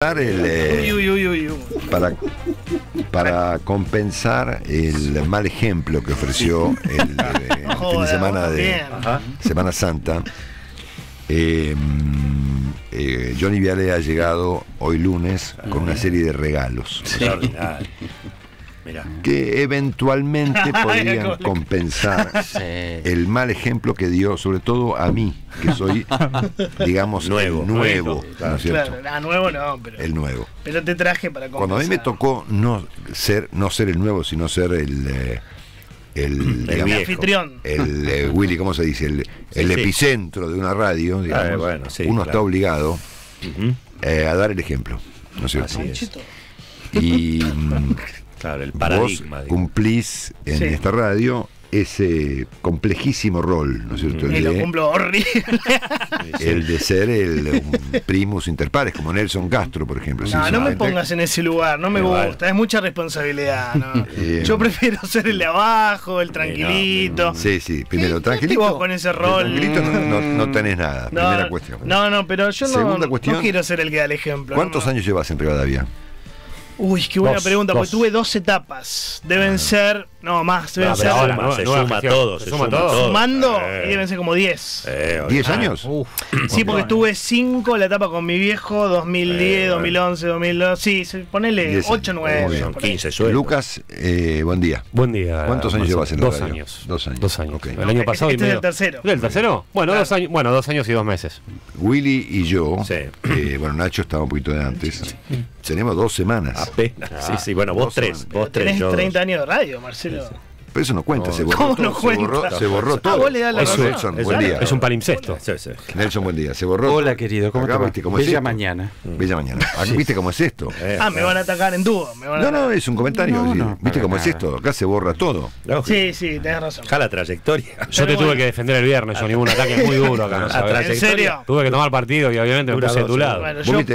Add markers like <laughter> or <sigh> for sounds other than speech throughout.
el, eh, Uy, uy, uy, uy, uy. para, para compensar el mal ejemplo que ofreció el, eh, <laughs> fin de semana de. Semana Santa. eh, eh, Johnny Viale ha llegado hoy lunes con una serie de regalos. Mirá. que eventualmente <laughs> podrían compensar <laughs> el mal ejemplo que dio, sobre todo a mí, que soy, <laughs> digamos, Nuevo. el nuevo. ¿no es cierto? Claro, ah, nuevo no, pero, El nuevo. pero te traje para Cuando a mí me compensar. tocó no ser, no ser el nuevo, sino ser el, eh, el, digamos, El viejo. anfitrión. el, eh, Willy, ¿cómo se dice? El, el sí. epicentro de una radio, digamos, Ah, bueno, sí, uno está obligado eh, a dar el ejemplo, ¿no es cierto? Así es. Y mm, Claro, el vos paradigma. digo. cumplís en Sí. esta radio ese complejísimo rol, ¿no es cierto? Y El lo de, cumplo horrible. <laughs> el de ser el un primus inter pares, como Nelson Castro, por ejemplo. Sí, No, no me pongas en ese lugar, no me Igual. gusta, es mucha responsabilidad. ¿no? Bien. <laughs> Yo prefiero ser el de abajo, el tranquilito. Sí, sí, primero, ¿Qué- tranquilito. qué vos con ese rol? Tranquilito no, no- no tenés nada, No, primera cuestión. No, no, pero yo no, Segunda no cuestión. quiero ser el que da el ejemplo. ¿Cuántos no me- años llevas en Rivadavia? Uy, qué buena Dos, pregunta, porque tuve dos etapas. Deben ser, no, más, deben No, ser pero ahora, suma, se suma todo, Se se suma suma todo. sumando Eh, y deben ser como 10. eh, ¿10 ah, años? Uf. Sí, porque tuve 5 la etapa con mi viejo, 2010, Eh, bueno. 2011, 2012. Sí, ponele Diez 8, años. 9. Muy bien. Son 15 sueldos. Lucas, eh, buen día. Buen día. ¿Cuántos años llevas en Dos radio? años. Dos años. Dos años. Ok. El No, año este- pasado y este es medio. el tercero. ¿Este es el tercero? Bueno, Claro. dos años, bueno, dos años y dos meses. Willy y yo, Sí. eh, bueno, Nacho estaba un poquito de antes, tenemos dos semanas. Apenas. Sí, sí, bueno, vos tres. Vos tres, Tenés yo dos. 30 años de radio, Marcelo. Chileo. Pero eso no cuenta, No. se borró ¿Cómo todo. no se, cuenta? borró, se borró Ah, todo. vos le das la Eso. Nelson, Es buen un- día. Es un palimpsesto. Nelson, buen día. Se borró. Hola querido, ¿cómo Acá, te cómo es Bella esto. mañana. Bella mañana. Ah, ¿Viste cómo es esto? Eh, Ah, me van a atacar en dúo. Me van a No, no, es un comentario. No, sí. no, ¿Viste cómo es esto? Acá se borra todo. Sí, sí, tenés razón. Ya la trayectoria. Yo te tuve que defender el viernes, yo ningún ataque muy duro acá. <laughs> ¿En serio? Tuve que tomar partido y obviamente me puse de tu lado.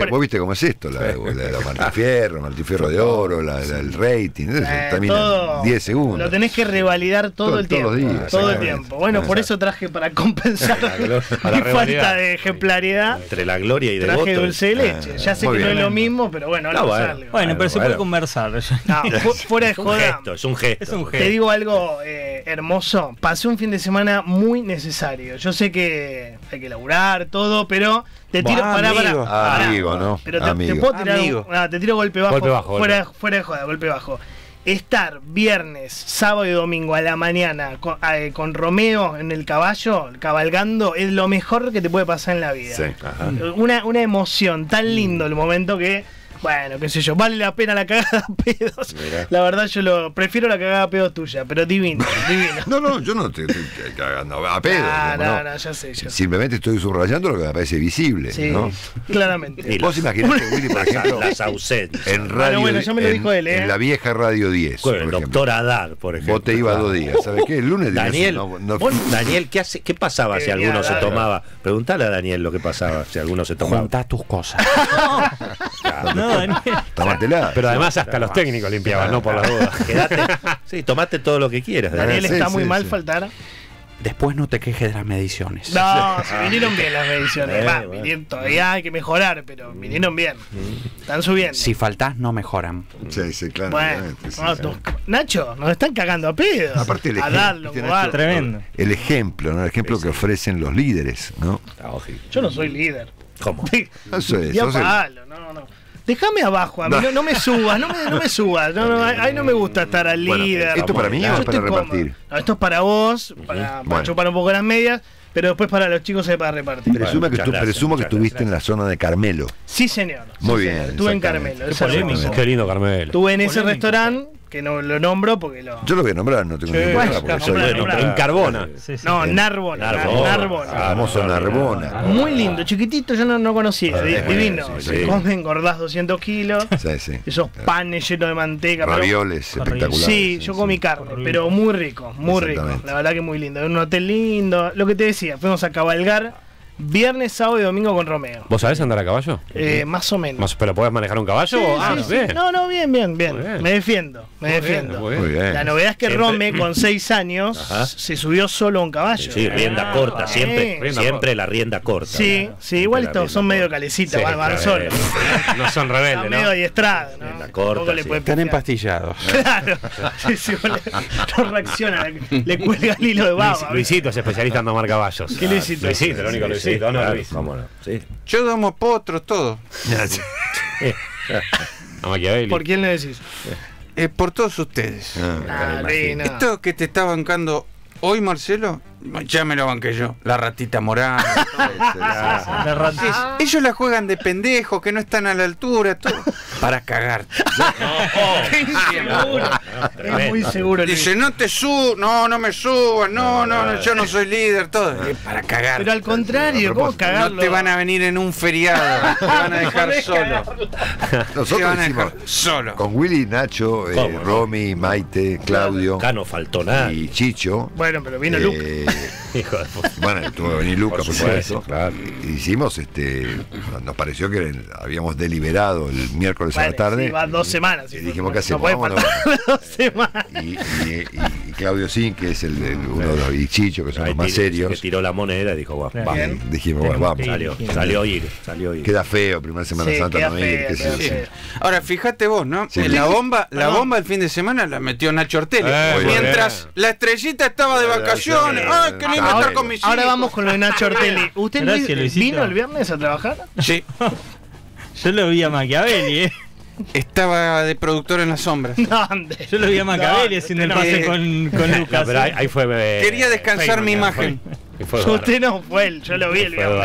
¿Vos viste, cómo es esto? La, la Martifierro, Martifierro de oro, el rating. Eh, en 10 segundos. Lo tenés que revalidar todo, Todo- el todos tiempo. los días, todo el tiempo. Bueno, por eso traje para compensar <laughs> mi falta de ejemplaridad. Entre la gloria y de Traje dulce de leche. Ah, ya sé que no es lo mismo, pero bueno, ahora Ah, bueno. Bueno, pero se bueno. puede conversar. <laughs> No, fu- <laughs> fuera de Es un joda. gesto, es un gesto. Es un Te gesto. digo algo eh, hermoso. Pasé un fin de semana muy necesario. Yo sé que hay que laburar todo, pero te tiro Buah, pará, pará, amigo. pará. ¿no? Pero te, te Amigo. puedo tirar Amigo. un- ah, te tiro golpe bajo, Golpe bajo, fuera, golpe. fuera de joda, golpe bajo. Estar viernes, sábado y domingo a la mañana con, eh, con Romeo en el caballo, cabalgando, es lo mejor que te puede pasar en la vida. Sí. Una, una emoción tan lindo el momento que, bueno, qué sé yo, vale la pena la cagada a pedos. Mirá. La verdad yo lo prefiero la cagada a pedos tuya, pero divino, <laughs> divino. No, no, yo no te estoy cagando a pedo. Ah, digamos, no, no. no, ya sé, ya sé. Simplemente estoy subrayando lo que me parece visible. Sí, ¿no? claramente. Y Vos imaginás que Willy, por <laughs> ejemplo, Las ausencias. en radio. bueno, ya me lo en, dijo él, ¿eh? en la vieja Radio 10. Con el doctor Adar, por ejemplo. Vos te ibas dos días. ¿Sabes qué? El lunes Daniel, no- no- vos, Daniel, ¿qué, hace, ¿qué pasaba si alguno se tomaba? Preguntale a Daniel lo que pasaba si alguno se tomaba. Juntá tus cosas. <laughs> No, Daniel. Tómatela. Pero además hasta los técnicos limpiaban, no por la duda. Quédate. <laughs> Sí, tomate todo lo que quieras. Daniel. Está muy mal faltar. Después no te quejes de las mediciones. No, <laughs> se vinieron bien las mediciones. Eh, Va, bueno. vinieron- todavía hay que mejorar, pero vinieron bien. Están subiendo. Si faltás, no mejoran. Sí, sí, claro. Bueno, obviamente, sí, no, sí. tú- Nacho, nos están cagando a pedos. Aparte el a ejemplo, darlo. Tremendo. El ejemplo, ¿no? El ejemplo que ofrecen los líderes, ¿no? Ah. Yo no soy líder. ¿Cómo? Eso es. Ya sos el- palo, no, no. Déjame abajo, a mí, no, no me subas, no me, no me subas. No, no, ahí no me gusta estar al Bueno, líder. ¿esto para mí o es para repartir? No, esto es para vos, para, para Bueno. chupar un poco las medias, pero después para los chicos es para repartir. Presume que muchas tú, gracias, presumo que estuviste en la zona de Carmelo. Sí, señor. sí, Muy señor. bien, Estuve en. Carmelo. Qué es polémico. Qué lindo Carmelo. Estuve en ese restaurante, que no lo nombro porque lo. Yo lo voy a nombrar, no tengo Sí, ningún problema. porque soy- nombrar. En Carbona. Sí, sí. no, en- Narbona. Narbona. Narbona. Ah, famoso Narbona. Muy lindo, chiquitito, yo no, no conocía. bueno, divino. sí. come, engordás 200 kilos. Sí, sí. Esos panes llenos de manteca. pero- Ravioles espectaculares. Sí, yo comí carne, pero muy rico, muy rico. La verdad que muy lindo. En un hotel lindo. Lo que te decía, fuimos a cabalgar Viernes, sábado y domingo con Romeo. ¿Vos sabés andar a caballo? Eh, más o menos. Más- ¿Pero podés manejar un caballo? Sí, ah, sí, sí. bien. No, no, bien, bien, bien. Me defiendo, me Muy defiendo. muy bien. Muy bien. La novedad es que Siempre- Rome, con seis años, Ajá. se subió solo a un caballo. Sí, rienda Ah, corta, siempre, rienda siempre la rienda corta. Sí, sí, siempre igual estos son medio calecitas, Sí, van, solos. <laughs> No son rebeldes, medio ¿no? adiestrados, ¿no? Rienda corta, Están empastillados. <laughs> Claro, no reacciona, le, cuelga el hilo de baba. Luis- Luisito es especialista en domar caballos. ¿Qué Luisito? Luisito, el único Sí. ¿no, claro, Luis? cómo no, sí. Yo domo potros, todo. <laughs> ¿Por quién le decís? Eh, por todos ustedes. Ah. Ah. Esto que te está bancando hoy, Marcelo, ya me lo banqué yo. La ratita morada. <laughs> La rata. Ellos la juegan de pendejos, que no están a la altura, todo. Para cagar. Inseguro. Es muy seguro. Dice, no te subo, no, no me subas, no, no, no, yo no soy líder, todo. Eh, Para cagar. Pero al contrario, ¿cómo cagarlo? No te van a venir en un feriado, te <laughs> van a dejar solo. Te Nosotros van a dejar solo. con Willy, Nacho, eh, ¿Cómo no? Romy, Maite, Claudio Acá no faltó nada. y Chicho. Bueno, pero vino eh, Luke. <laughs> Hijo de puta. Bueno, tuvo que venir Lucas, Por supuesto, claro. Hicimos, este, nos pareció que habíamos deliberado el miércoles a Vale, la tarde. sí, va dos semanas. y sí, dijimos, no- ¿qué hacemos? No puede Vámonos. faltar <laughs> dos semanas. Y, y- y- y Claudio Sin, que es el, el- uno de los y Chicho, que son Ahí los más tiró- serios. Que tiró la moneda y dijo, va, Claro. va. Bien. Dijimos, bueno, vamos. Salió, salió a ir, salió a ir. Queda feo, primera Semana Sí, Santa queda no ir, qué feo. Ahora, fíjate vos, ¿no? Sí. La bomba, la Perdón. bomba el fin de semana la metió Nacho Ortelli. Eh, mientras la estrellita estaba de vacaciones. ¡Ay, qué lindo Ahora- estar con mis Ahora vamos con lo de Nacho Ortelli. <laughs> ¿Usted vino el viernes a trabajar? Sí, <laughs> Yo lo vi a Machiavelli, ¿eh? Estaba de productor en las sombras. <laughs> Yo lo vi a Machiavelli No, haciendo el no, pase eh, con, con No, Lucas. pero ahí, ¿eh? ahí fue. eh, Quería descansar Facebook, mi ya, imagen. <laughs> fue-. Usted no fue, el- yo lo vi el viernes.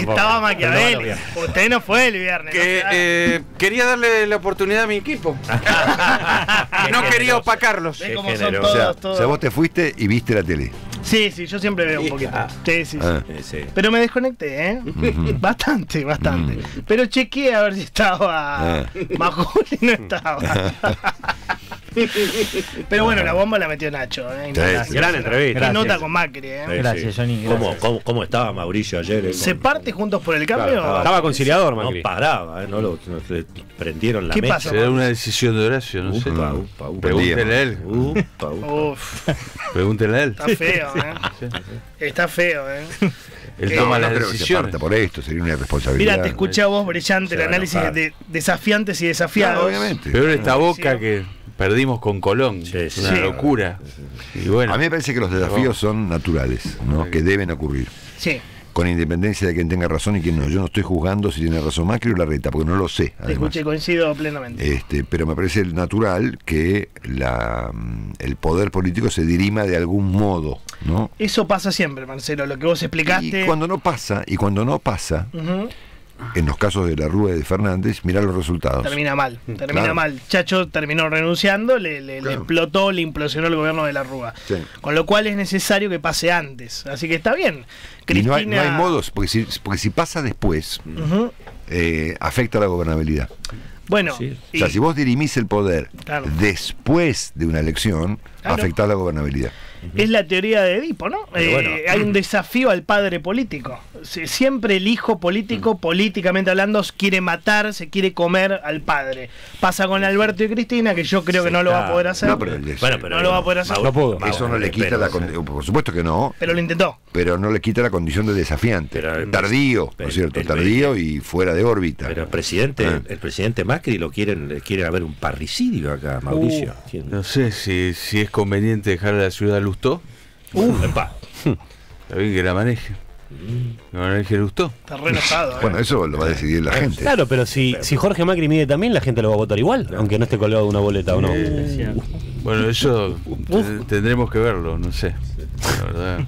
Estaba. Eduardo, Usted no fue el viernes. Que no eh, quería darle la oportunidad a mi equipo. <laughs> no quería opacarlos. Cómo son. O sea, todos. o sea, vos te fuiste y viste la tele. Sí, sí, yo siempre veo un poquito. Sí, sí, sí. Ah. Sí, sí. Pero me desconecté, ¿eh? <laughs> Bastante, bastante. Pero chequeé a ver si estaba Ah. Majul y no estaba. <laughs> Pero bueno, la bomba la metió Nacho, ¿eh? Sí, sí, Gran sí. entrevista. y Gracias. nota con Macri, ¿eh? Sí, Gracias, sí. Johnny, ¿Cómo, gracias. cómo, cómo estaba Mauricio ayer? eh? Se parte juntos por el Claro, cambio. estaba- Estaba conciliador, No Macri. paraba, eh, no lo no le prendieron la ¿Qué mecha. pasa? Será una decisión de Horacio, no sé. Upa, upa, upa. Pregúntele a él. Upa, upa. Uf, Pregúntele a él. está feo, ¿eh? Está feo, ¿eh? Él toma No, no las creo que se decisiones. parta por esto, sería una irresponsabilidad. Mira, te escuché a vos brillante el análisis de desafiantes y desafiados. Claro, obviamente. Peor esta boca sí. que perdimos con Colón. Sí, Es una Sí. locura. Y bueno, A mí me parece que los desafíos son naturales, ¿no? que deben ocurrir. Sí, Con independencia de quien tenga razón y quien no. Yo no estoy juzgando si tiene razón Macri o Larreta, porque no lo sé. te Además. escuché, coincido plenamente. Este, pero me parece natural que la, el poder político se dirima de algún modo, ¿no? Eso pasa siempre, Marcelo, lo que vos explicaste. Y cuando no pasa, y cuando no pasa, en los casos de la Rúa y de Fernández, mirá los resultados. Termina mal, termina Claro. mal. Chacho terminó renunciando, le, le- le Claro. explotó, le implosionó el gobierno de la Rúa. Sí. Con lo cual es necesario que pase antes. Así que está bien. Y no hay, no hay Cristina- modos, porque si, porque si pasa después, eh, afecta a la gobernabilidad. Bueno, Sí. O sea, y- si vos dirimís el poder Claro. después de una elección, Claro. afecta a la gobernabilidad. Es la teoría de Edipo, ¿no? Eh, bueno. Hay un desafío al padre político. Si- Siempre el hijo político, políticamente hablando, quiere matar, se quiere comer al padre. Pasa con Alberto y Cristina, que yo creo que no lo va a poder hacer. No, pero el- Bueno, pero No lo va a poder hacer. No pudo. Eso no le quita pero- la condición, por supuesto que no, Pero lo intentó. pero no le quita la condición de desafiante. Pero el- tardío, ¿no es cierto? el- tardío y fuera de órbita. Pero el presidente, Ah. el presidente Macri lo quieren, le quieren haber un parricidio acá, Mauricio. Uh. No sé si, si es conveniente dejar a la ciudad Epa. Está bien que la maneje. La maneje Lustó. Está re enojado. ¿eh? Bueno, eso lo va a decidir la gente. Claro, pero si, si Jorge Macri mide también, la gente lo va a votar igual, aunque no esté colgado de una boleta o no. Bueno, eso te- tendremos que verlo, no sé. La verdad.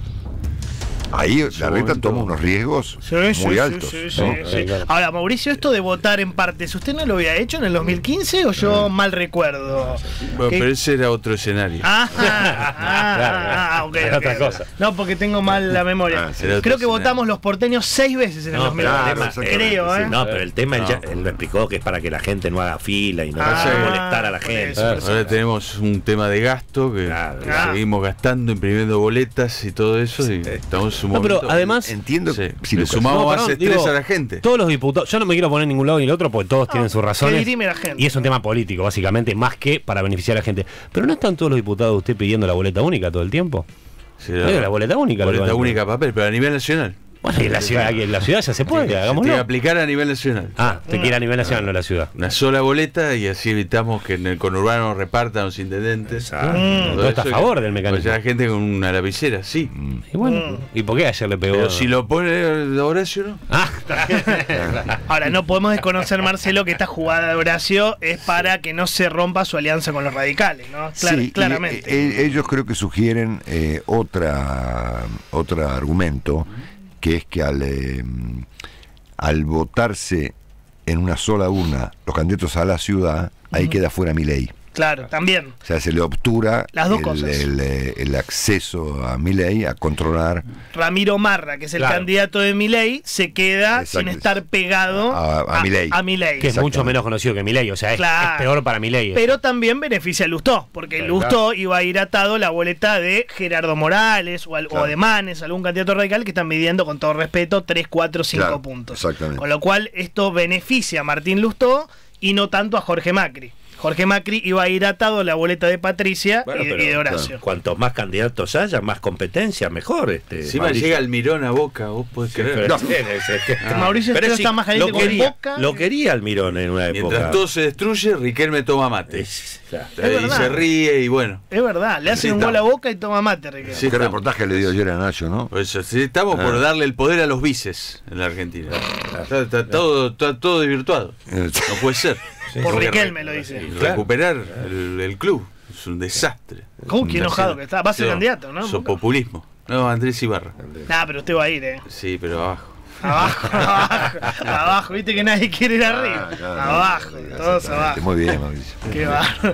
Ahí la reta toma unos riesgos Sí, muy sí, altos. sí, ¿no? sí, sí. claro. Ahora, Mauricio, esto de votar en partes, ¿usted no lo había hecho en el 2015 o yo mal recuerdo? Bueno, ¿Qué- pero ese era otro escenario. Ah, ah, ah, ah, otra cosa. No, porque tengo mal la memoria. Ah, Creo que escenario. votamos los porteños seis veces en el No, pero 2015. el tema- exactamente, Creo. ¿eh? No, pero el tema él, No. ya, él lo explicó que es para que la gente no haga fila y no Ah, vaya a molestar a la gente. eso. Ahora tenemos un tema de gasto que Claro. que Ah. seguimos gastando, imprimiendo boletas y todo eso y estamos No, pero además, Entiendo. Sí, sí, le sumamos No, más perdón, estrés digo, a la gente. Todos los diputados, yo no me quiero poner en ningún lado ni el otro porque todos tienen sus razones. dirime la gente. Y es un tema político, básicamente, más que para beneficiar a la gente. Pero no están todos los diputados de usted pidiendo la boleta única todo el tiempo. Sí, la boleta única. Boleta única papel, pero a nivel nacional. Bueno, y en la ciudad, aquí en la ciudad ya se puede, Se que hagámoslo. aplicar a nivel nacional. Ah, te quiere a nivel nacional, no la ciudad. Una sola boleta y así evitamos que en el conurbano repartan los intendentes. Todo está a favor que- del mecanismo. Pues ya gente con una lapicera, sí. Y bueno, ¿y por qué ayer le pegó? Pero si lo pone Horacio, ¿no? Ah, <laughs> Ahora, no podemos desconocer, Marcelo, que esta jugada de Horacio es para que no se rompa su alianza con los radicales, ¿no? Clar- Sí, y, claramente. eh, eh, ellos creo que sugieren eh, otra otro argumento, que es que al, eh, al votarse en una sola urna los candidatos a la ciudad, ahí queda fuera mi ley. Claro, también. O sea, se le obtura Las dos el, cosas. el, eh, el acceso a mi ley a controlar Ramiro Marra, que es el Claro. candidato de Milei, se queda Exacto. sin estar pegado A- a Milei. a Milei. que es mucho menos conocido que Milei, o sea, es, Claro. es peor para Milei. Pero también beneficia a Lustó, porque Claro. Lustó iba a ir atado la boleta de Gerardo Morales o, al- o de Manes, algún candidato radical que están midiendo con todo respeto 3, 4, 5 Claro, puntos. exactamente. Con lo cual esto beneficia a Martín Lustó y no tanto a Jorge Macri. Jorge Macri iba a ir atado a la boleta de Patricia Bueno, y, pero, y de Horacio. Cuantos más candidatos haya, más competencia, mejor. Este, Encima Mauricio. llega el mirón a boca, vos podés creer. Pero- sí, sí. <laughs> Mauricio Pero Estero sí, está más caliente lo con quería, Boca. Lo quería Almirón en una Mientras época. todo se destruye, Riquelme toma mate. Es- claro. y verdad. se ríe y bueno. Es verdad, le hacen Sí, un gol a Boca y toma mate, Riquelme. Sí, ¿Qué estamos. reportaje le dio ayer a Nacho, no? Sí, estamos por Ah. darle el poder a los vices en la Argentina. Está, está todo, está todo desvirtuado. <laughs> No puede ser. Por Porque Riquelme lo dice. y Recuperar el, el club es un desastre. ¿Cómo que enojado que está? Va a ser candidato, ¿no? Eso populismo. No, Andrés Ibarra. Nah, pero usted va a ir, eh. Sí, pero abajo. Abajo, <laughs> abajo, abajo, viste que nadie quiere ir arriba. Ah, claro, abajo, claro, todos abajo. Muy bien, Mauricio. Qué bárbaro.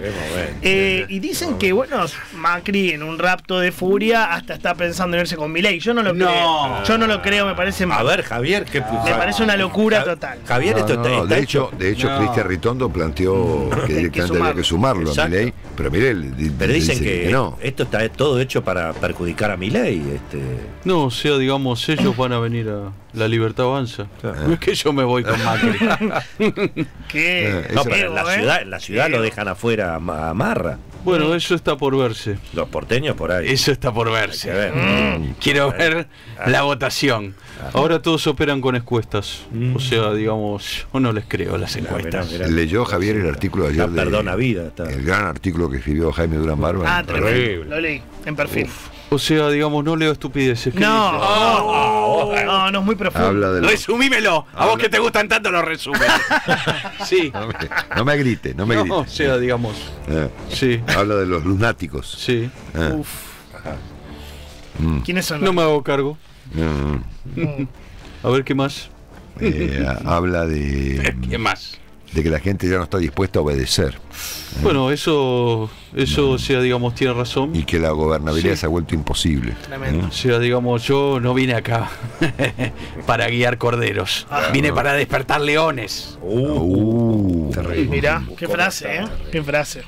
Eh, y dicen que, bueno, Macri en un rapto de furia hasta está pensando en irse con Milei. Yo no lo creo. Yo no lo creo, me parece A ver, Javier, ¿qué Me parece una locura total. Javier, No, esto no, está, no, está de hecho. hecho, de hecho No. Cristian Ritondo planteó <laughs> que directamente había que sumarlo a Exacto. Milei, pero le- Pero dicen que, no. esto está todo hecho para perjudicar a mi ley. Este, No, o sea, digamos, ellos van a venir a la libertad avanza. No es que yo me voy con Macri. <laughs> Qué Eh, no, Eso- pero en la ciudad, en la ciudad lo dejan afuera a Ma- a Marra. bueno, eso está por verse. Los porteños por ahí. Eso está por verse. ver. Mm. Quiero ver la votación. Ahora todos operan con encuestas. Mm. O sea, digamos, yo no les creo las encuestas. mirá, mirá. Leyó Javier el artículo de ayer Está de- perdona vida, está. el gran artículo que escribió Jaime Durán Barba. Ah, tremendo. Lo leí, en perfil. O sea, digamos, no leo estupideces. ¿Qué No, dice? no, no, no es muy profundo. Habla de los- Resumímelo. A vos que te gustan tanto los resúmenes. <laughs> sí. no, me, no me grite, no me No, grite. o sea, digamos. Eh, Sí. habla de los lunáticos. Sí. Eh, Uf. mm, ¿Quiénes son? No me hago cargo. mm, A ver qué más. eh, <laughs> habla de, ¿Qué más? de que la gente ya no está dispuesta a obedecer Bueno, eso, eso, o sea, digamos, tiene razón. y que la gobernabilidad Sí. se ha vuelto imposible. Tremendo. O sea, digamos, yo no vine acá <laughs> para guiar corderos. Vine para despertar leones. Uh, Mirá, qué frase, ¿eh? Qué frase.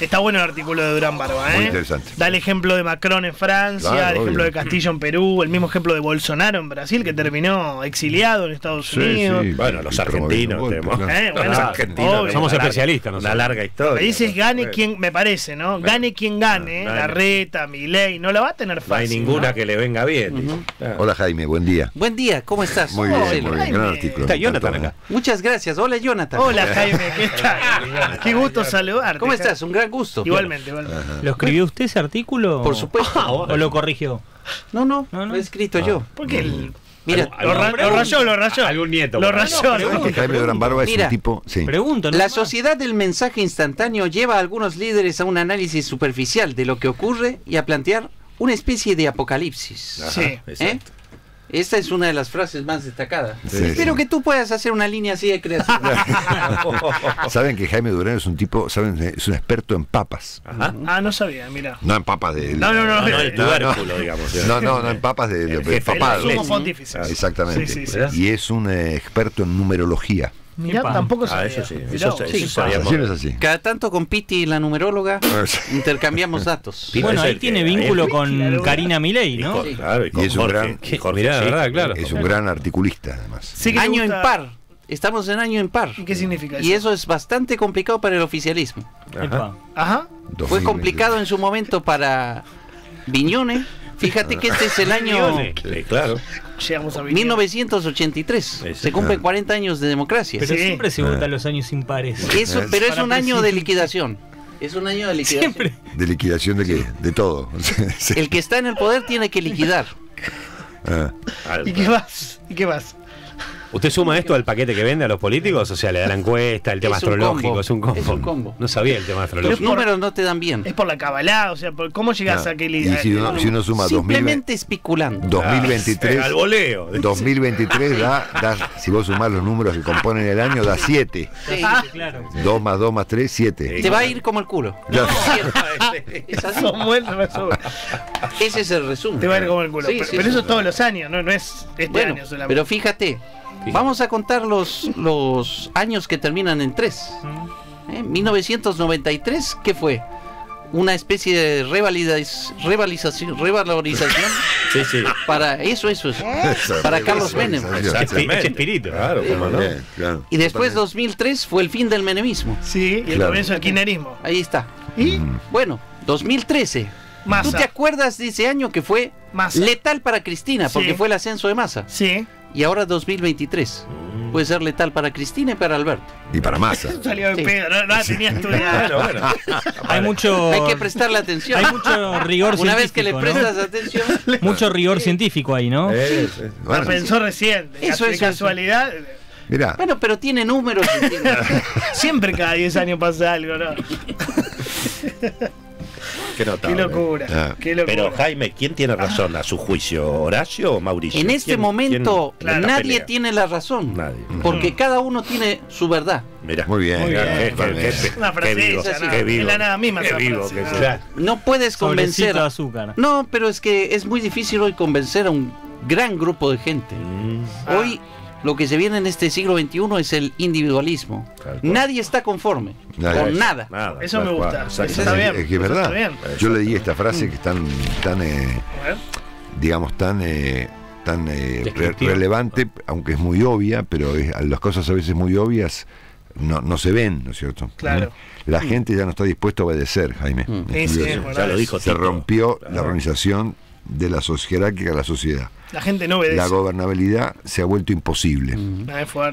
Está bueno el artículo de Durán Barba, ¿eh? Muy interesante. Da el ejemplo de Macron en Francia, Claro, el ejemplo obvio. de Castillo en Perú, el mismo ejemplo de Bolsonaro en Brasil, que terminó exiliado en Estados Sí, Unidos. sí, Bueno, los argentinos tenemos. Eh, bueno, Los obvio. argentinos Somos especialistas Una larga historia. Me dices gane quien, me parece, ¿no? Gane quien gane, no, no. la reta, Milei, no la va a tener No hay fácil. ninguna ¿no? que le venga bien. Claro. Hola Jaime, buen día. Buen día, ¿cómo estás? Muy bien, Hola, muy bien, Jaime. gran artículo. Está Jonathan acá. Muchas gracias. Hola, Jonathan. Hola Jaime, ¿qué <laughs> tal? Qué gusto saludarte. ¿Cómo estás? Un gran gusto. Igualmente, igualmente. ¿Lo escribió usted ese artículo? Por supuesto. ¿O lo corrigió? No, no, No, no. lo he escrito yo. Porque el- Mira, lo, ra- lo rayó, lo rayó. Algún nieto. Lo rayó. ¿Sabes ¿no? que Jaime Durán Barba es Mira, un tipo. Sí. Pregunto, ¿no? la sociedad del mensaje instantáneo lleva a algunos líderes a un análisis superficial de lo que ocurre y a plantear una especie de apocalipsis. Ajá, Sí. exacto. Esta es una de las frases más destacadas. Sí, Espero sí. que tú puedas hacer una línea así de creación. <laughs> Saben que Jaime Durán es un tipo, saben, es un experto en papas. Ajá. Ah, no sabía, mira. No en papas de. No, no, no. No, no, el No, tubérculo, digamos. No, no, no en papas de, de- papado. Exactamente. Sí, sí, sí. Y es un eh, experto en numerología. Mirá, tampoco Ah, eso sí, eso sí, Sí, eso es así. Cada tanto con Piti y la numeróloga <laughs> intercambiamos datos. <laughs> Bueno, ahí tiene vínculo con Karina Milei, y ¿no? con- claro, y con Y es un Jorge, gran- y Jorge, Mirá, sí. verdad, claro. Es un gran articulista, además. Sí Año gusta- impar. Estamos en año impar. ¿Y qué significa eso? Y eso es bastante complicado para el oficialismo. Ajá. Fue 2020. complicado en su momento para Viñone. Fíjate que este es el año <laughs> Sí, claro. Llegamos a Viña. 1983. Ese. Se cumplen 40 años de democracia. Pero Sí. siempre se votan los años impares. Eso, pero es un año de liquidación. Es un año de liquidación. Siempre. ¿De liquidación de qué? De todo. <laughs> El que está en el poder tiene que liquidar. Ah. ¿Y qué más? ¿Y qué más? ¿Usted suma esto al paquete que vende a los políticos? O sea, le da la encuesta, el tema Es astrológico, combo. es un combo. Es un combo. No sabía el tema Los astrológico. números no te dan bien. Es por la cabalá, o sea, por- ¿cómo llegas Ah, a que y si uno, si uno suma 2020, Simplemente especulando. 2023, Al voleo. <laughs> 2023 da, da, si vos sumás los números que componen el año, da 7. Sí. Claro. 2 más 2 más 3, 7. Te va a ir como el culo. <laughs> Ya. <laughs> Es así. Ese es el resumen. Te va a ir como el culo. Sí, pero sí, pero sí. eso todos los años, no, no es este Bueno, año solamente. pero fíjate, vamos a contar los, los años que terminan en 3. ¿Eh? 1993, ¿qué fue? Una especie de revalidas- revalización, revalorización <laughs> Sí, sí. para eso, eso, eso. Para Carlos Menem. Exactamente. Espíritu. Claro, cómo no. Bien, claro. Y después 2003 fue el fin del menemismo. Sí, y el Claro. comienzo del kirchnerismo. Ahí está. Y Bueno, 2013. Massa. ¿Tú te acuerdas de ese año que fue Massa. letal para Cristina? Porque Sí. fue el ascenso de masa. Sí. Y ahora 2023. Puede ser letal para Cristina y para Alberto. Y para masa. <laughs> Salió de Sí. pedo, no, no tenía estudiada. <laughs> Bueno, bueno. Hay mucho, Hay que prestarle atención. hay mucho rigor Una vez que le científico, ¿no? prestas atención. <laughs> Mucho rigor científico ahí, ¿no? Eh, sí. La Bueno, pensó recién. De, Eso, eso, casualidad. mira, Bueno, pero tiene números. y tiene- Siempre cada 10 años pasa algo, ¿no? Qué Qué notable. locura. Ah. Qué locura. Pero Jaime, ¿quién tiene razón a su juicio? ¿Horacio o Mauricio? En este ¿Quién- momento quién nadie pelea? tiene la razón. Nadie. Porque cada uno tiene su verdad. Mirá. muy bien. Muy qué- Una qué vivo, frasecita, ¿no? qué Es vivo. la nada misma Qué vivo frase, que ¿no? puedes convencer. azúcar. No, pero es que es muy difícil hoy convencer a un gran grupo de gente. Mm, Ah. Lo que se viene en este siglo XXI es el individualismo. Nadie está conforme Nadie. con nada. Nada, Eso me gusta. Eso está bien. Es que es verdad. Yo leí esta frase que es tan, tan eh, digamos, tan, eh, tan eh, re- relevante, aunque es muy obvia, pero es- las cosas a veces muy obvias no, no se ven, ¿no es cierto? Claro. La gente ya no está dispuesta a obedecer, Jaime. Mm. Sí, sí. Ya lo dijo Se rompió Claro. la organización de la sociedad jerárquica de la sociedad. La gente no obedece. La gobernabilidad se ha vuelto imposible.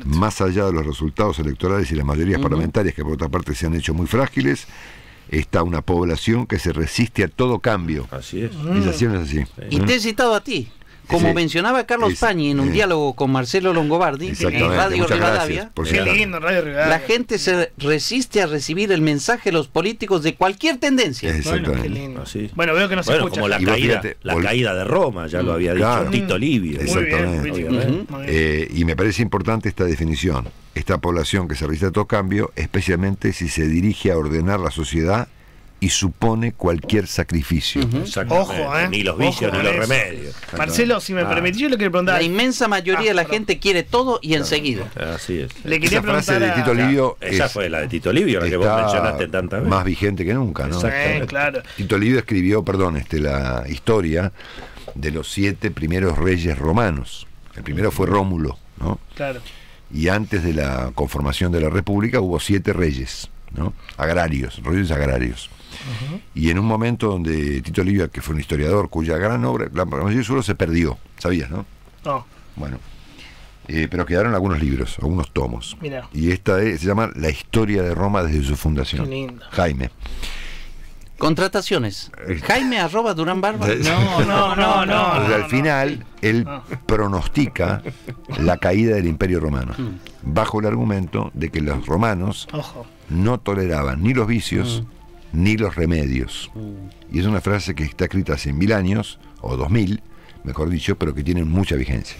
Más allá de los resultados electorales y las mayorías parlamentarias, que por otra parte se han hecho muy frágiles, está una población que se resiste a todo cambio. Así es. ¿Es así o no es así? Y te he citado a ti. Como Sí. mencionaba Carlos Es- Pañi en un eh. diálogo con Marcelo Longobardi en. Radio Muchas Rivadavia, gracias por Qué citarme. lindo, Radio Rivadavia. la gente se resiste a recibir el mensaje de los políticos de cualquier tendencia. Bueno, Exactamente. qué lindo. Bueno, veo que no se Bueno, escucha. como la caída, fíjate, la vol- caída de Roma, ya lo había dicho Claro. Tito Livio. Bien, Exactamente. bien. Eh, y me parece importante esta definición. Esta población que se resiste a todo cambio, especialmente si se dirige a ordenar la sociedad y supone cualquier sacrificio. Ojo, ¿eh? Ni los vicios Ojo ni los eso. remedios. Marcelo, si me Ah. permitís, yo le quiero preguntar. La inmensa mayoría de la Ah, perdón. gente quiere todo y enseguida. Así es. Le quería Esa frase preguntar de Tito Livio Esa es- fue la de Tito Livio, la que vos mencionaste tantas veces. más vigente que nunca, ¿no? Exactamente. Eh, claro. Tito Livio escribió, perdón, este, la historia de los siete primeros reyes romanos. El primero fue Rómulo, ¿no? Claro. Y antes de la conformación de la República hubo siete reyes, ¿no? Agrarios, reyes agrarios. Y en un momento donde Tito Livio, que fue un historiador cuya gran obra, la mayoría seguro se perdió, ¿sabías, no? No, Bueno, eh, pero quedaron algunos libros, algunos tomos. mira. Y esta es- se llama La historia de Roma desde su fundación. Qué lindo. Jaime. Contrataciones. Eh. Jaime arroba Durán Barba. No, no, no, <laughs> no. Porque al no. final él Ah. pronostica la caída del imperio romano, Mm. bajo el argumento de que los romanos Ojo. no toleraban ni los vicios Mm. Ni los remedios. Y es una frase que está escrita hace mil años, o dos mil, mejor dicho, pero que tiene mucha vigencia.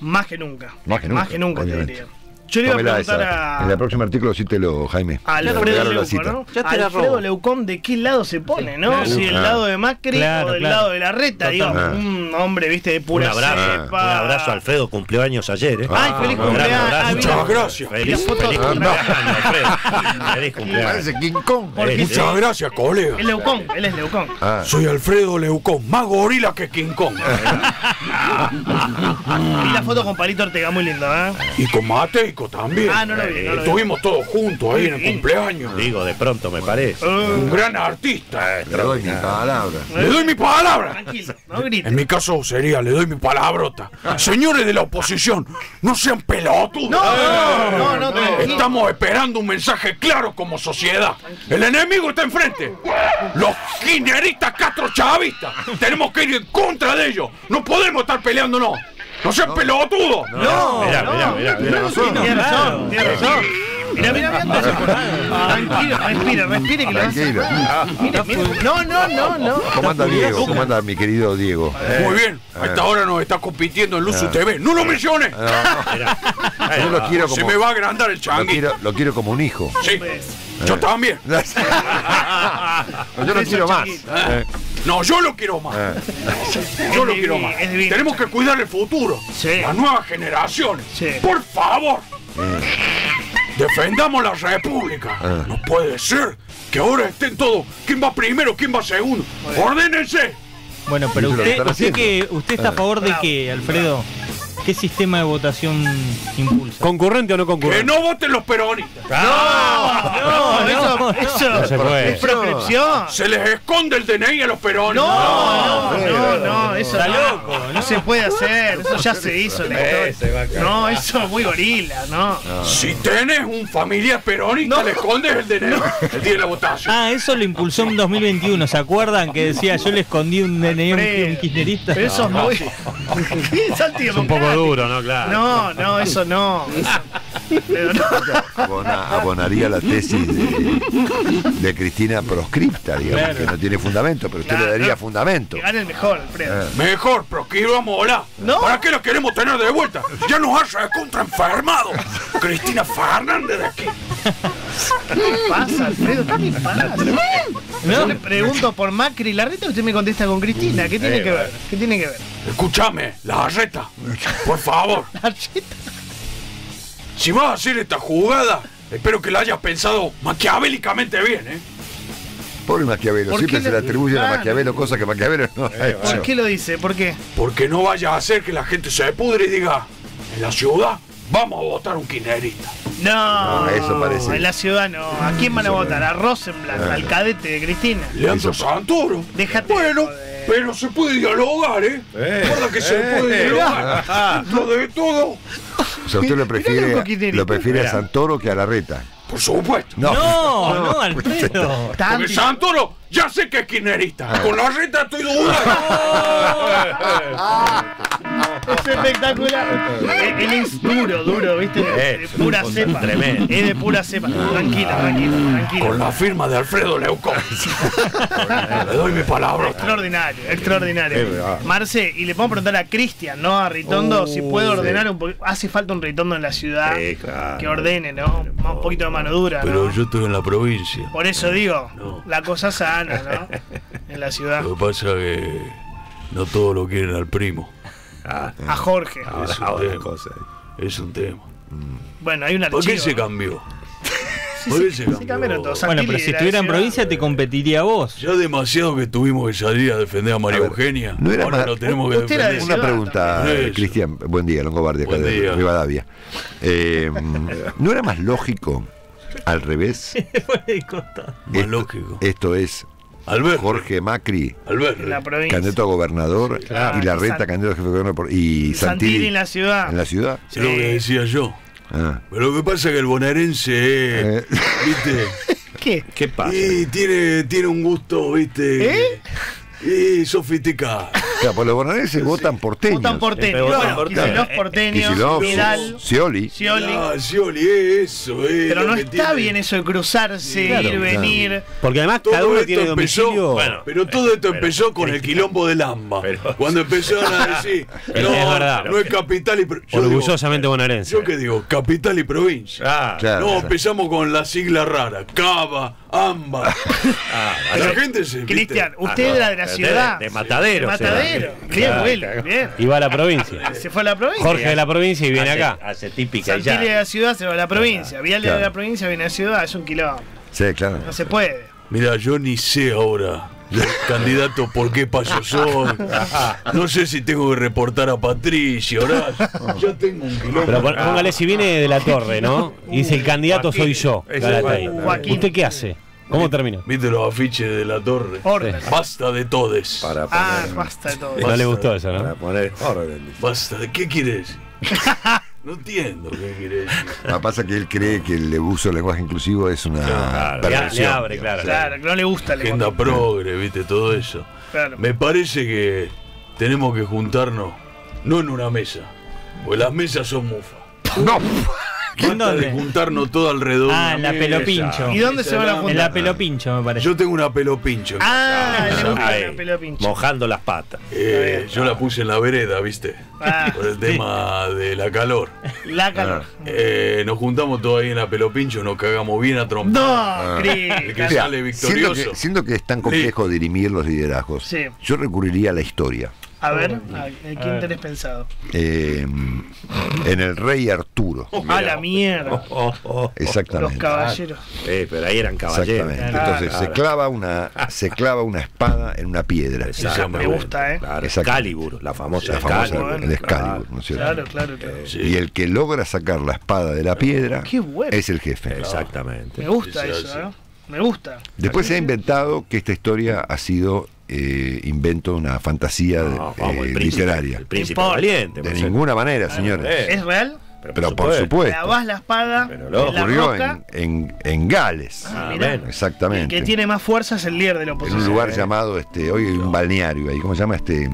Más que nunca. Más que nunca, Más que nunca, te obviamente. diría. Yo le iba a preguntar esa. a- En el próximo artículo cítelo, Jaime. A Le Alfredo regalo la Leuco, cita. ¿no? Ya te Alfredo robo. Leucón, ¿de qué lado se pone, no? Claro. Si del Ah. lado de Macri Claro, o del claro. lado de la reta, digo, Total. un hombre, viste, de Un pura abrazo, cepa. un abrazo a Alfredo, cumplió años ayer, ¿eh? Ay, feliz Ah, cumpleaños. un. Ah, Muchas gracias. Y Feliz, cumpleaños, Alfredo. Feliz cumpleaños. Parece King Kong. Sí. Muchas gracias, colega. Es Leucón, él es Leucón. Ah, Soy Alfredo Leucón, más gorila que King Kong. <laughs> Y la foto con Palito Ortega, muy lindo, ¿eh? Y con También. Ah, no lo vi, no lo vi. Estuvimos todos juntos ahí en el cumpleaños. Digo, de pronto me parece. Un gran artista. le doy mi palabra. Le doy mi palabra. Tranquilo, no grites. En mi caso sería, le doy mi palabrota. Señores de la oposición, no sean pelotudos. No, no, no, no, tranquilo. Estamos esperando un mensaje claro como sociedad. El enemigo está enfrente. Los kirchneristas castrochavistas. Tenemos que ir en contra de ellos. No podemos estar peleándonos. No sean pelotudos. No, Mirá, no, mirá, mirá, mirá. Tiene razón, tiene razón. Mira, mira, mira. Tranquilo, respire, respire que Tranquilo. Mira, mira. No, no, no, no. ¿Cómo anda Diego? ¿Cómo anda mi querido Diego? Muy bien. A esta hora nos está compitiendo en Luzu TV. No lo menciones. Yo lo quiero Se como, me va a agrandar el lo changuito. quiero, lo quiero como un hijo. Sí. Yo también. <laughs> No, yo lo quiero más. Eh, No, yo lo quiero más. Yo lo quiero más. Tenemos que cuidar el futuro. Sí. Las nuevas generaciones. Sí. Por favor. Defendamos la república. Ah. No puede ser que ahora estén todos. ¿Quién va primero? ¿Quién va segundo? Ordénense. Bueno, pero que usted, que, ¿usted está a favor de qué, Alfredo? ¿Qué sistema de votación impulsa? ¿Concurrente o no Que concurrente? no voten los peronistas. No, no, <laughs> eso No se puede. es proscripción. Se les esconde el DNI a los peronistas. No, no, no, no, eso Está no, loco, no se puede hacer, eso ya se hizo en la historia. No, eso es muy gorila, no. Si tenés un familiar peronista, le escondes el DNI <laughs> el día de la votación. Ah, eso lo impulsó en 2021, ¿se acuerdan? Que decía, yo le escondí un DNI a un, kirchnerista. Pero eso es muy. <laughs> Es Es un poco duro, ¿no? Claro. No, no, eso no. Pero no. abona- abonaría la tesis de, de Cristina proscripta, digamos, Claro. que no tiene fundamento, pero usted Claro, le daría no. fundamento. Que gane el mejor, Alfredo. Mejor, proscribámosla. No. ¿Para qué la queremos tener de vuelta? Ya nos hace contra enfermado. Cristina Fernández de aquí. ¿Qué pasa, Alfredo? ¿Qué pasa? <laughs> Yo le pregunto por Macri y Larreta, usted me contesta con Cristina. ¿Qué tiene que ver? ¿Qué tiene que ver? Escúchame, la reta. Por favor. <laughs> si vas a hacer esta jugada, espero que la hayas pensado maquiavélicamente bien, ¿eh? Pobre Maquiavelo, ¿Por siempre se le atribuyen a Claro. Maquiavelo cosas que Maquiavelo no ha ¿Por hecho. qué lo dice? ¿Por qué? Porque no vaya a hacer que la gente se pudre y diga, en la ciudad vamos a votar un kirchnerista. No, No, eso parece. En la ciudad no. ¿A quién van a votar? A Rosenblatt, al cadete de Cristina. Leandro Santoro. Déjate Bueno, joder. Pero se puede dialogar, ¿eh? Recuerda que se puede dialogar. <laughs> Dentro de todo, O sea, usted lo prefiere, lo prefiere a Santoro que a Larreta. por supuesto. No, No, no, Alfredo. Porque Santoro ya sé que es kirchnerista. Con la reta estoy dudando. <laughs> Es espectacular. Él es duro, duro, ¿viste? De pura cepa. tremendo. Es de pura cepa. Tranquilo, tranquilo, Con tranquilo. la firma de Alfredo Leucón. <laughs> Le doy mi palabra. Extraordinario, extraordinario. Marce, y le podemos preguntar a Cristian, ¿no? A Ritondo, si puede ordenar un poquito. Hace falta un Ritondo en la ciudad Sí, claro. que ordene, ¿no? Un poquito de mano dura. Pero ¿no? yo estoy en la provincia. Por eso digo, No. la cosa sana, ¿no? <laughs> En la ciudad. Lo que pasa es que no todos lo quieren al primo. Ah, A Jorge. ahora, Es un ahora cosa. Es un tema. Bueno, hay un ¿Por qué se cambió? <laughs> Sí, ¿Por sí, qué se sí, cambió? cambiaron todos. Bueno, pero si estuviera en provincia te competiría vos. Ya demasiado que tuvimos que salir a defender a María A ver, Eugenia. no era Ahora más- no tenemos que Usted era de defender. Una pregunta, también. eh, Cristian. Buen día, Longobardi, acá Buen de día. Rivadavia. Eh, <laughs> ¿No era más lógico al revés? <laughs> De. Más esto, lógico. esto es Albert. Jorge Macri, Albert. En la provincia. candidato a gobernador, Claro. y Larreta, San- candidato a jefe de gobierno, por- y Santilli Santilli en la ciudad. en la ciudad. Es lo que decía yo. Ah. Pero lo que pasa es que el bonaerense, Eh. ¿viste? <laughs> ¿Qué? ¿Qué pasa? Y tiene, tiene un gusto, ¿viste? ¿Eh? Y sofisticado. Claro, pues los bonaerenses votan porteños. Votan porteños. Bueno, porteños. Kicillof porteños, Kicillof, Vidal, Scioli. Scioli. Ah, Scioli, eso, eh, Pero no que está tiene. bien eso de cruzarse, Claro, ir, venir. Porque además Todo cada uno esto tiene empezó, domicilio. Bueno, pero todo esto pero- empezó con el quilombo del AMBA. Pero- cuando empezaron a decir, <laughs> no, es verdad. no es capital y pro- yo digo, orgullosamente bonaerense. Yo qué digo, capital y provincia. Ah, Claro, no, claro. empezamos con la sigla rara, Cava, AMBA. <laughs> ah, la así- gente se. ¿viste? Cristian, usted Ah, no, era de la de- ciudad. de Matadero, De Matadero. será. Bien, Claro, Will, claro. bien. Y va a la provincia. Se fue a la provincia. Jorge de la provincia y viene hace, acá. Hace típica Santilli de ya. la ciudad se va a la provincia. Vial de la provincia viene a la ciudad. Es un kilómetro. Sí, claro. No se puede. Mira, yo ni sé ahora, <laughs> candidato, por qué paso soy. <laughs> No sé si tengo que reportar a Patricia, Horacio. Ya tengo un Pero pon- póngale si viene de la torre, ¿no? Y dice el candidato soy yo. Ese. Joaquín. Joaquín. ¿Usted qué hace? ¿Cómo terminó? ¿Viste los afiches de la torre? Orden. Basta de todes. Para Ah, poner, basta de todo. No le gustó eso, para ¿no? poner orden. Basta de. ¿Qué quiere decir? <laughs> No entiendo qué quiere decir. Lo que pasa es que él cree que el uso del lenguaje inclusivo es una Claro, le- perversión. le abre, claro. Claro, que no le gusta el Agenda lenguaje. progre, ¿viste? Todo eso. Claro. Me parece que tenemos que juntarnos, no en una mesa, porque las mesas son mufas. No, ¿En de juntarnos todo alrededor. Ah, en la pelopincho. ¿Y dónde se van a En juntar? la pelopincho, me parece. Yo tengo una pelopincho. Ah, gusta Ahí, la pelo pincho. Mojando las patas. Eh, yo la puse en la vereda, ¿viste? Ah, Por el tema de la calor. la calor. Eh, nos juntamos todos ahí en la pelopincho, nos cagamos bien a trompa. No, El Cris. que sale siento victorioso. que, siento que es tan complejo dirimir los liderazgos. Sí. Yo recurriría a la historia. A ver, ¿a- ¿en quién tenés pensado? Eh, en el rey Arturo. A la mierda. <laughs> Oh, oh, oh. Exactamente. Los caballeros. Eh, pero ahí eran caballeros. Exactamente. Claro, Entonces se clava una se clava una espada en una piedra. Exactamente. Me gusta, ¿eh? Claro. Excalibur, la famosa La famosa Excalibur. el Excalibur, ¿no es cierto? Claro, claro, claro. Sí. Y el que logra sacar la espada de la piedra Qué bueno. es el jefe. Exactamente. Me gusta Sí, eso, sí. ¿eh? Me gusta. Después se ha inventado que esta historia ha sido eh, invento una fantasía No, vamos, eh, el príncipe, literaria. El príncipe valiente. De ninguna manera, señores. ¿Es real? Pero por supuesto. La espada Pero en la Ocurrió roca. en, en, en Gales. Ah, bueno. El Exactamente. que tiene más fuerza es el líder de la En oposición. un lugar llamado, este, hoy hay un balneario ahí, ¿cómo se llama este?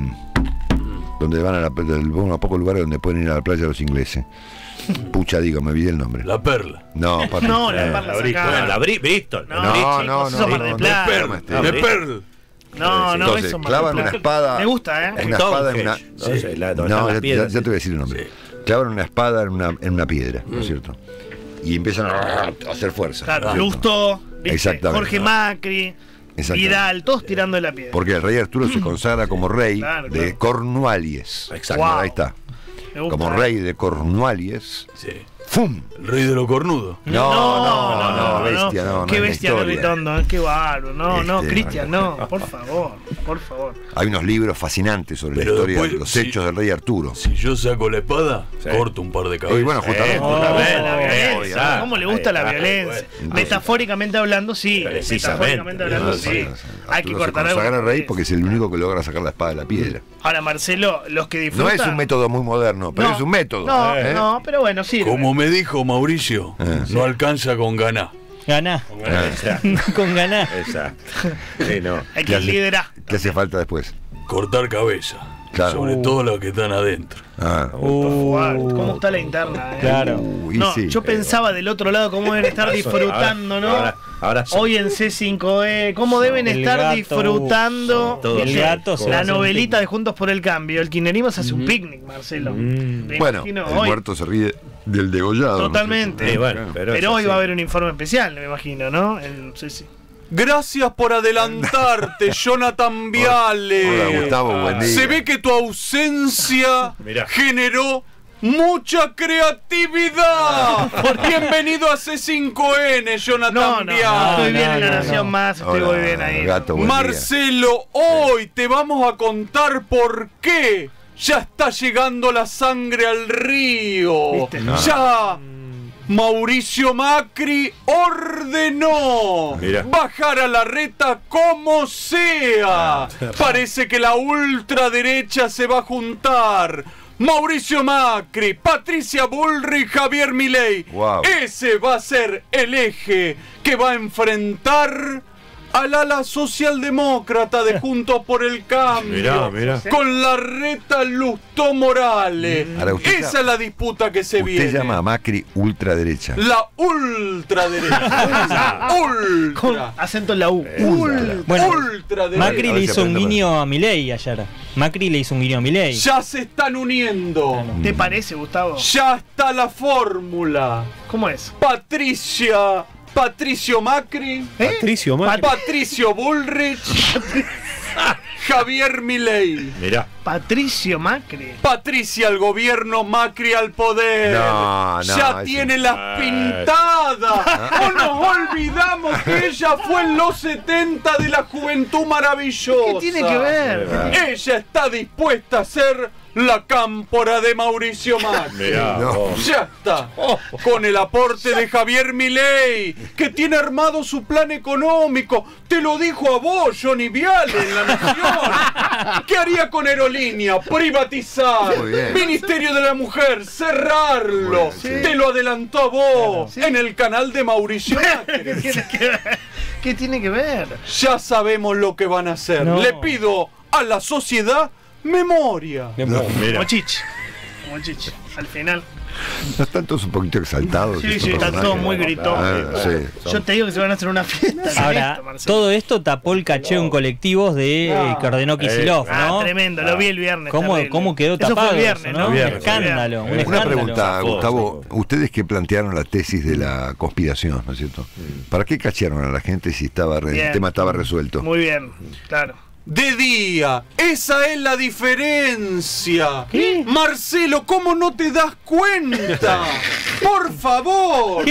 Donde van a la, unos pocos lugares donde pueden ir a la playa los ingleses. <laughs> Pucha, digo, me olvidé el nombre. La perla. No. <laughs> No, la Eh, parla La Bristol. La. No, No, no, eso no, no, Plata. no, Perl. no, este, De No, no, Entonces, eso clavan una espada. Me gusta, ¿eh? Una espada en una. La- donde No, ya, ya- ya te voy a decir el nombre. Clavan una espada en una, en una piedra, ¿no es cierto? Y empiezan a hacer fuerza. Claro, ¿no. Exactamente. Jorge Macri. Vidal, todos tirando de la piedra. Porque el rey Arturo se consagra como rey Claro, de claro. Cornualles. Exacto. Wow. Ahí está. Gusta, Como ¿eh? rey de Cornualles. Sí. ¡Fum! El rey de lo cornudo. No, no, no, bestia, no, no. Qué es la bestia, historia. Ritondo, qué bárbaro. No, no, Este, Cristian, no, <laughs> por favor, por favor. Hay unos libros fascinantes sobre Pero la historia después, de los hechos del rey Arturo. Si yo saco la espada, Sí. corto un par de cabezas. Y bueno, justamente. ¿Cómo le gusta la eh, violencia? ¿Cómo le gusta la violencia? Metafóricamente hablando, sí. Precisamente. Metafóricamente hablando, No, sí. Hay que cortar algo. rey porque es el único que logra sacar la espada de la piedra. Ahora, Marcelo, los que No disfrutan. es un método muy moderno, pero No, es un método. No, ¿eh? no, pero bueno, sí. Como me dijo Mauricio, Eh, no alcanza con ganá. Ganá. Exacto. <laughs> Con ganá. Exacto. Sí, no. Hay ¿Qué que liderar. ¿Qué hace falta después? Cortar cabeza. Claro. Sobre todo los que están adentro. Ah. Uh, ¿Cómo está la interna? eh? Claro. Uy, No, sí. yo pensaba del otro lado cómo deben estar disfrutando, ¿no? Ahora, ahora sí. Hoy en C5E, cómo deben El estar gato, disfrutando el gato la novelita de Juntos por el Cambio. El kirchnerismo se hace un picnic, Marcelo. Me Bueno, el hoy. muerto se ríe del degollado. ¿no es Totalmente. Sí, bueno, pero, hoy va a haber un informe especial, me imagino, ¿no? En C5. Gracias por adelantarte, <laughs> Jonathan Viale. Hola, Gustavo, buen día. Se ve que tu ausencia <laughs> Mirá. generó mucha creatividad. <laughs> Bienvenido a C5N, Jonathan No, no, Viale. estoy bien no, en la no, Nación no. Más, estoy Hola, muy bien ahí. gato, buen día. Marcelo, hoy te vamos a contar por qué ya está llegando la sangre al río. ¿Viste? Ya Mauricio Macri ordenó Mira. bajar a la reta como sea. Parece que la ultraderecha se va a juntar. Mauricio Macri, Patricia Bullrich, Javier Milei. Wow. Ese va a ser el eje que va a enfrentar al ala socialdemócrata de Juntos por el Cambio. Mirá, mirá. Con la reta Lustó Morales. Ahora, usted Esa es la disputa que se viene. Usted llama a Macri ultraderecha. La ultraderecha. <laughs> ultra. Con acento en la U. Bueno, ultraderecha. Macri le si hizo un guiño a Milei ayer. Macri le hizo un guiño a Milei. Ya se están uniendo. ¿Te parece, Gustavo? Ya está la fórmula. ¿Cómo es? Patricia. Patricio Macri. ¿Eh? Patricio, Macri. Patricio Bullrich. <laughs> Javier Milei. Mirá. Patricio Macri. Patricia al gobierno, Macri al poder. No, no, ya tiene las pintadas. O nos olvidamos que ella fue en los 70 de la juventud maravillosa. ¿Qué tiene que ver? Ella está dispuesta a ser la cámpora de Mauricio Macri. <laughs> No. Ya está. Con el aporte de Javier Milei, que tiene armado su plan económico. Te lo dijo a vos, Johnny Viale, en La Nación. ¿Qué haría con Aerolínea? Privatizar. Ministerio de la Mujer, cerrarlo. Sí. Te lo adelantó a vos, en el canal de Mauricio ¿Qué Macri. tiene que ver? ¿Qué tiene que ver? Ya sabemos lo que van a hacer. No. Le pido a la sociedad memoria. Mirá. Mochichi. Mochichi. Al final. ¿No están todos un poquito exaltados? Sí, sí, están todos muy gritones. Ah, sí. Yo te digo que se van a hacer una fiesta. Ahora, esto, todo esto tapó el cacheo en colectivos de eh, que ordenó Kicillof, Ah, ¿no? tremendo, lo vi el viernes. ¿Cómo, terrible. ¿Cómo quedó Eso tapado? fue el viernes, eso, ¿no? Un Viernes. escándalo, un Una escándalo. pregunta, Gustavo. Ustedes que plantearon la tesis de la conspiración, ¿no es cierto? ¿Para qué cachearon a la gente si estaba re- Bien. el tema estaba resuelto? Muy bien, claro. De día, esa es la diferencia. Marcelo, ¿cómo no te das cuenta? Por favor.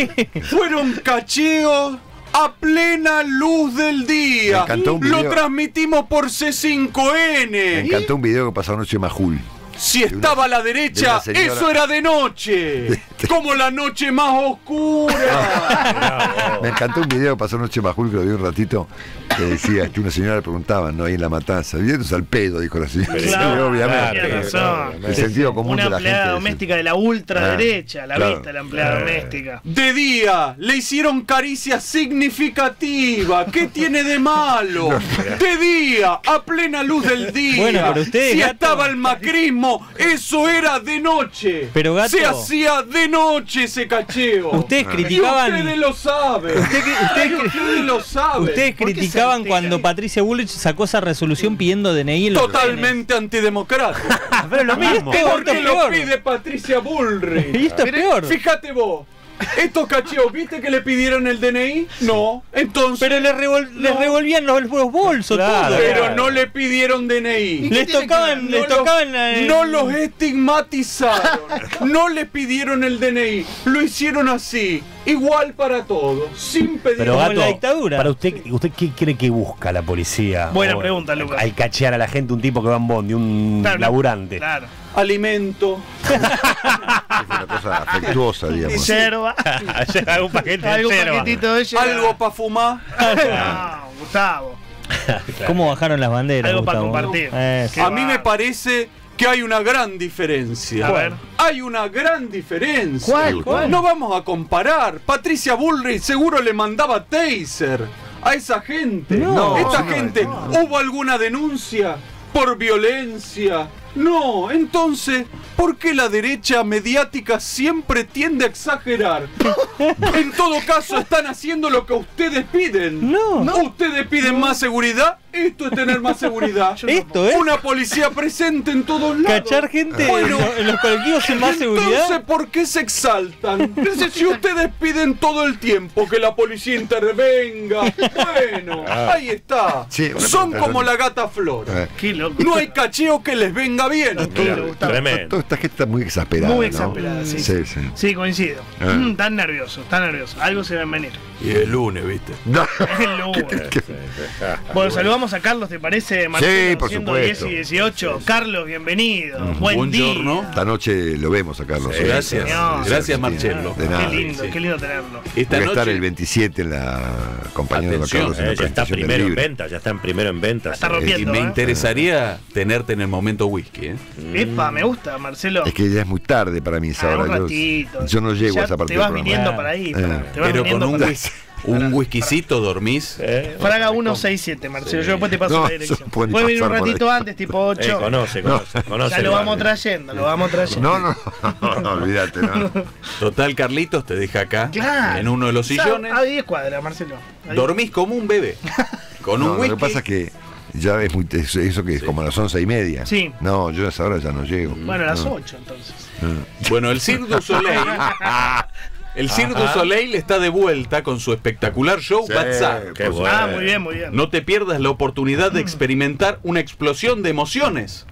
Fueron cacheos a plena luz del día. Me Lo transmitimos por Me C5N. encantó un video que pasó anoche en Majul. Si estaba a la derecha, de una señora- eso era de noche. <laughs> Como la noche más oscura. <laughs> Me encantó un video que pasó anoche en Majul, que lo vi un ratito, que decía que una señora le preguntaba, ¿no? Ahí en la matanza. Vientos al pedo, dijo la señora. Sí, Claro, obviamente. tiene razón. El sentido común Una de la empleada gente. doméstica de la ultraderecha, Ah, la claro. vista, la empleada doméstica. De día le hicieron caricias significativas. ¿Qué <laughs> tiene de malo? De día, a plena luz del día. Bueno, pero ustedes, si gato- estaba el macrismo, eso era de noche. Pero, gato- se hacía de noche ese cacheo. Ustedes Y criticaban- ustedes lo saben. Usted usted ustedes lo saben. Ustedes ¿Por qué criticaban cuando? Patricia Bullrich sacó esa resolución pidiendo DNI en los Totalmente antidemocrático. <laughs> Pero lo mismo. ¿Por esto qué es lo pide Patricia Bullrich? Y esto es peor. Fíjate vos. Estos cacheos, ¿viste que le pidieron el DNI? No. Entonces. Pero les, revol- les revolvían los, los bolsos, Claro. todo. Pero no le pidieron DNI. Les tocaban, les No tocaban. los, eh, no los estigmatizaron. No le pidieron el DNI. Lo hicieron así. Igual para todos. Sin pedir Pero gato, la dictadura. para usted, ¿usted qué cree que busca la policía? Buena O- pregunta, Lucas. Al cachear a la gente un tipo que va en bondi, un Claro, laburante. Claro. alimento. <laughs> Es una cosa afectuosa, digamos. Yerba. <laughs> Algún paquete de Algún yerba. paquetito de yerba. Algo para fumar. No, Gustavo. <laughs> ¿Cómo bajaron las banderas? Algo para compartir. Eh, A mí me parece que hay una gran diferencia. A ver. Hay una gran diferencia. ¿Cuál? ¿Cuál? No vamos a comparar. Patricia Bullrich seguro le mandaba taser a esa gente. No, Esta no, gente, no. ¿hubo alguna denuncia por violencia? No, entonces, ¿por qué la derecha mediática siempre tiende a exagerar? <laughs> En todo caso, están haciendo lo que ustedes piden. No. Ustedes piden más seguridad, esto es tener más seguridad. <laughs> Esto es Una policía presente en todos lados. cachar gente Bueno, en, lo- en los colectivos sin más Entonces, seguridad. ¿por qué se exaltan? Si ustedes piden todo el tiempo que la policía intervenga, bueno, ahí está. Sí, Son como la gata flora. Eh, Qué loco. No hay cacheo que les venga bien. Gustavo. Tremendo. Esta gente está muy exasperada. Muy ¿no? exasperada, sí. Sí, sí. Sí, coincido. Ah. Mm, Tan nervioso, tan nervioso. Algo se ven venir. Y el lunes, ¿viste? <laughs> No. <laughs> El lunes. Bueno, saludamos a Carlos, ¿te parece? Marcelo, Sí, por supuesto. 10 y 18. Carlos, bienvenido. Buen Buongiorno. día. Esta noche lo vemos a Carlos. Sí, ¿eh? gracias. señor. Gracias, Marcelo. De nada. Qué lindo, sí. qué lindo tenerlo. Esta Voy a estar noche el 27 en la compañía de Carlos en la Eh, ya está primero en venta, ya está en primero en venta. Está sí. rompiendo. y me ¿eh? interesaría tenerte en el momento whisky, ¿eh? Epa, me gusta, Marcelo. Es que ya es muy tarde para mí esa Ah, hora. un Yo- ratito. Yo, no llego Ya a esa parte Te vas viniendo Ah. para ahí. Eh. te vas Pero con un para- whisky. Un whiskycito dormís. Fraga 167, Marcelo. Yo después te paso No, la dirección. puede Puede venir un ratito antes, tipo Eh, 8. conoce, conoce, conoce. ya lo vamos trayendo, lo vamos trayendo. No, no, <laughs> no, olvídate, no. Total, Carlitos te deja acá, Claro. en uno de los O sea, sillones. A 10 cuadras, Marcelo. A 10. Dormís como un bebé. Con un No, whisky. Lo que pasa es que ya es muy, eso, eso que es como a las once y media. Sí. No, yo a esa hora ya no llego. Bueno, a las No. 8 entonces. Bueno, el Cirque du Soleil. <laughs> El Cirque du Soleil está de vuelta con su espectacular show Sí, bueno. Ah, muy bien, muy bien. No te pierdas la oportunidad de experimentar una explosión de emociones.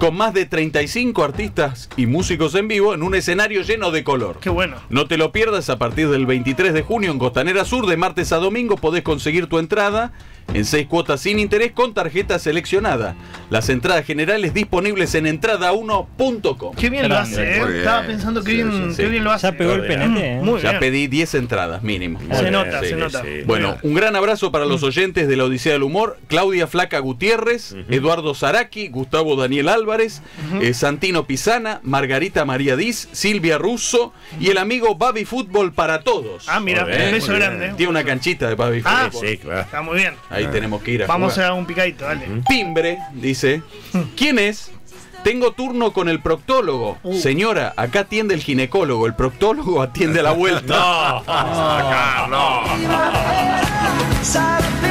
Con más de 35 artistas y músicos en vivo en un escenario lleno de color. Qué bueno. No te lo pierdas a partir del 23 de junio en Costanera Sur, de martes a domingo podés conseguir tu entrada en seis cuotas sin interés con tarjeta seleccionada. Las entradas generales disponibles en entrada1.com. Qué bien lo hace, ¿eh? Estaba pensando que Sí, bien, sí, qué sí. bien lo hace. Ya pegó el penete. ¿eh? Muy Ya bien. pedí 10 entradas mínimo. Se bien, nota, sí, se nota. Bueno, un gran abrazo para los oyentes de la Odisea del Humor, Claudia Flaca Gutiérrez, Eduardo Zaraki, Gustavo Daniel Álvarez, eh, Santino Pisana, Margarita María Diz, Silvia Russo y el amigo Babi Fútbol para todos. Ah, mira, un beso grande. Tiene una canchita de Babi Ah, Fútbol. Sí, claro. Está muy bien. Ahí tenemos que ir a Vamos jugar. a un picadito, dale. Timbre, dice. ¿Quién es? Tengo turno con el proctólogo. Uh. Señora, acá atiende el ginecólogo. El proctólogo atiende a la vuelta. <laughs> No, Carlos. Side